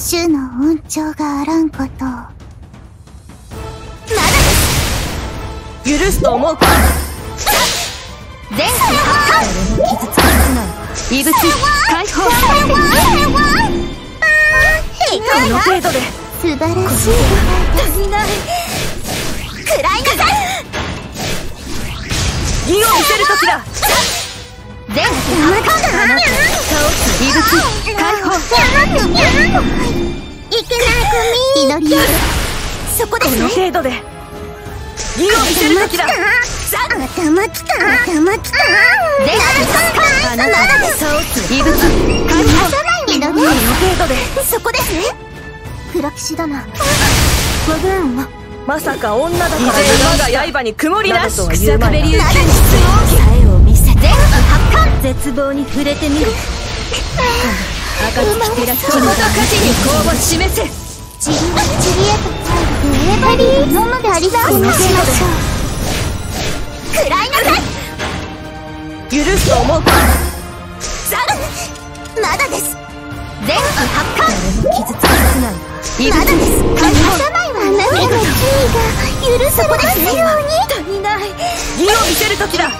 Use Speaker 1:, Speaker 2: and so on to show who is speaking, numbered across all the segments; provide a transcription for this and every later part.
Speaker 1: 主の恩寵があらんこと。を。まだ
Speaker 2: 許すと思うか
Speaker 1: 前回の発汗
Speaker 2: 傷つかせな異物解放この程度で
Speaker 1: 素晴らしい
Speaker 2: 足りない
Speaker 1: 食らいなさい
Speaker 2: 義を見せる。時だ
Speaker 1: 前回発汗
Speaker 2: あなた倒す異物解放
Speaker 1: いけです
Speaker 2: この
Speaker 1: ね
Speaker 2: 程度で義を見せる時だ
Speaker 1: 頭きた頭きた前回発汗
Speaker 2: あなた倒す異物解放
Speaker 1: 祈り
Speaker 2: この程度で
Speaker 1: そこですね黒騎士殿ご分を
Speaker 2: まさか女だからが刃に曇りなし
Speaker 3: 草壁流絶望に触れてみる。暁照らす
Speaker 2: そのと火事に功を示せ。
Speaker 1: とエバリー飲むであります。
Speaker 2: この程度で
Speaker 1: 食らいなさい
Speaker 2: 許すと思うか
Speaker 1: まだです。前期発汗
Speaker 3: 傷つかせない
Speaker 1: まだです。が許されますように。
Speaker 3: 足りない。
Speaker 2: 義を見せる時だ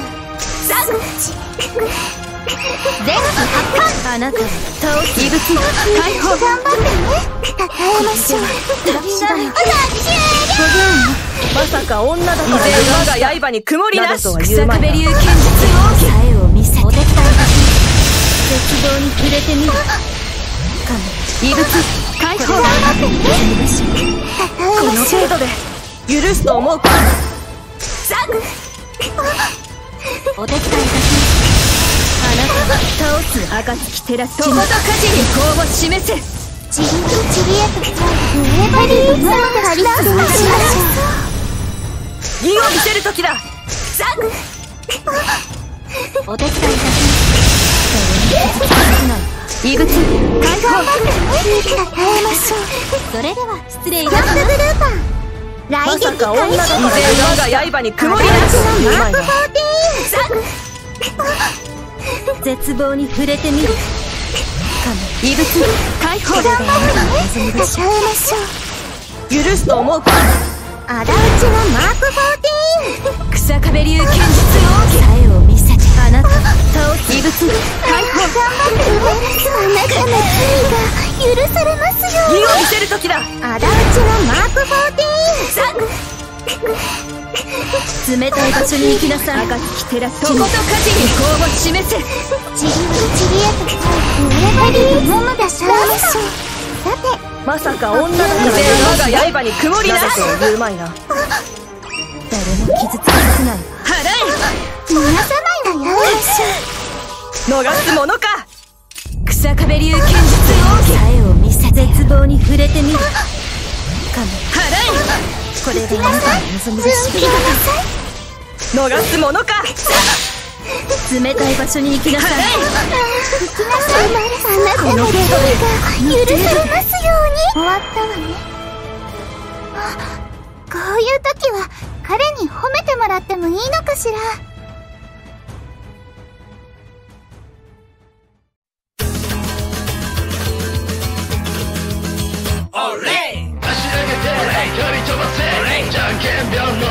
Speaker 1: 前期発汗
Speaker 3: あなた倒す
Speaker 2: 異物解放
Speaker 1: 頑張ってねたたえましょう黒騎士殿
Speaker 2: まさか女だから我が刃に曇りなし
Speaker 3: 草壁流剣術をさえを見せてお手伝い絶望に触れてみる
Speaker 2: 異物解放
Speaker 1: 頑張ってねたたえ
Speaker 2: この
Speaker 1: ましょう
Speaker 2: 程度で許すと思うかザク
Speaker 3: お手伝い。いたします倒す。暁照らす
Speaker 2: そのと火事に功を示せ。
Speaker 1: ちりとちりへと入るエバリー飲むであります
Speaker 2: 義を見せ。る時だ
Speaker 3: お手伝いいたします誰も傷つかせ。ない
Speaker 2: 異物解放
Speaker 1: 頑張ってねたたえましょう
Speaker 3: それでは失礼い
Speaker 1: キャンプ
Speaker 3: たします
Speaker 1: グルーパー来
Speaker 2: ま
Speaker 1: 撃
Speaker 2: さか女だ
Speaker 1: 開始
Speaker 2: から我が刃に曇りなし
Speaker 1: 私のマーク14
Speaker 3: 絶望に触れてみる。
Speaker 2: 異物解放
Speaker 1: 頑張ってねたたえましょう
Speaker 2: 許すと思う。か
Speaker 1: あだ討ちのマーク14
Speaker 3: 草壁流剣術をさえを見せてあなた倒す
Speaker 2: 異物解放
Speaker 1: 頑張ってねあなたの罪が許されますように
Speaker 2: 義を見せる時だ
Speaker 1: あだ討ちのマーク14
Speaker 3: 冷たい場所に行きなさい暁照らす
Speaker 2: そこと火事に功を示せ
Speaker 1: ちりとちりへと入るエバリー飲むでしょさて
Speaker 2: まさか女だから我が刃に曇りなしとは。言うまいな
Speaker 3: 誰も傷つかせない
Speaker 2: 払え
Speaker 1: 逃がさないわよ
Speaker 2: 逃すものか
Speaker 3: 草壁流剣術をさえを見せ絶望に触れてみる神
Speaker 2: 払え
Speaker 3: これであなたの望み
Speaker 1: 準
Speaker 3: がし
Speaker 1: 備なさい。
Speaker 2: え逃すものか。
Speaker 3: 冷たい。場所に行きなさい。
Speaker 1: 行きなさい。あなたの罪が許されますように終わったわねあこうい。う時は彼に褒めてもらってもい。い。のかしら
Speaker 4: 足上 cambiarlo